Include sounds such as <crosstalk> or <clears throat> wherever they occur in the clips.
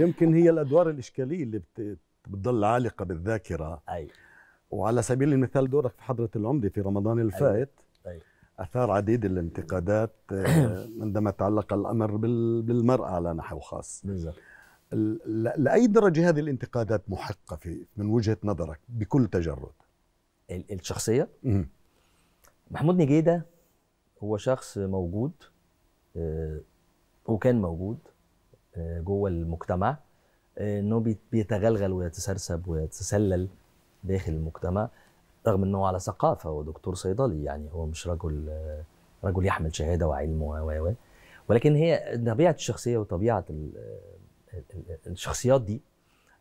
يمكن هي الأدوار الإشكالية اللي بت... بتضل عالقة بالذاكرة. أيوه وعلى سبيل المثال دورك في حضرة العمدة في رمضان الفائت. أيوة. أثار عديد الانتقادات آه، <clears throat> عندما تعلق الأمر بال... بالمرأة على نحو خاص. بالظبط ل... لأي درجة هذه الانتقادات محقة في من وجهة نظرك بكل تجرد؟ ال- الشخصية؟ مم. محمود نجيدة هو شخص موجود آه، وكان موجود. جوه المجتمع إنه بيت- بيتغلغل ويتسرسب ويتسلل داخل المجتمع رغم إنه على ثقافة. هو دكتور صيدلي يعني هو مش رجل رجل يحمل شهادة وعلم و. ولكن هي طبيعة الشخصية وطبيعة ال- ال- ال- الشخصيات دي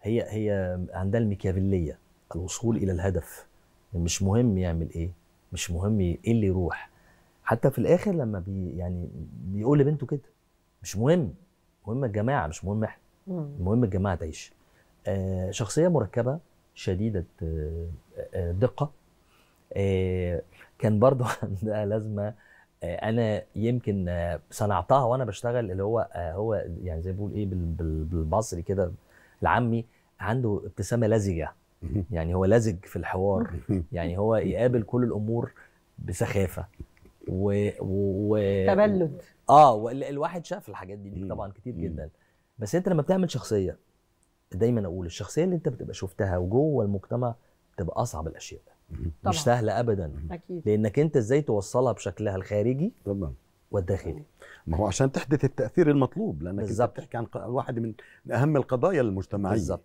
هي هي عندها الميكافيلية الوصول إلى الهدف. مش مهم يعمل إيه مش مهم إيه اللي يروح. حتى في الآخر لما بي يعني بيقول لبنته كده مش مهم. مهم الجماعة مش مهم إحنا. المهم الجماعة تعيش. آه شخصية مركبة شديدة آه آه دقة. آه كان برضو <laughs> عندها لازمة. آه أنا يمكن آه صنعتها وأنا بشتغل اللي هو آه هو يعني زي ما بيقول إيه بال- بال- بالمصري كده العامي عنده ابتسامة لزجة. يعني هو لزج في الحوار. يعني هو يقابل كل الأمور بسخافة. و, و... تبلد. آه الواحد شاف الحاجات دي, دي. طبعا كتير. جدا. بس أنت لما بتعمل شخصية دايما أقول الشخصية اللي أنت بتبقى شفتها وجوه المجتمع بتبقى أصعب الأشياء. طبعا. مش سهلة ابدا. أكيد. لأنك أنت إزاي توصلها بشكلها الخارجي طبعا. والداخلي. ما هو عشان تحدث التأثير المطلوب لأنك أنت بالظبط. بتحكي عن واحدة من أهم القضايا المجتمعية. بالظبط.